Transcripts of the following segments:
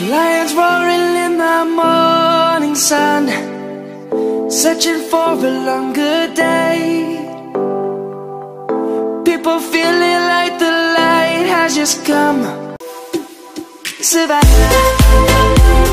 Lions roaring in the morning sun, searching for a longer day. People feeling like the light has just come. Savannah.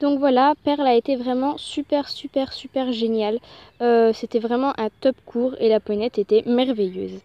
Donc voilà, Perle a été vraiment super, super, super génial. Euh, C'était vraiment un top cours et la poignette était merveilleuse.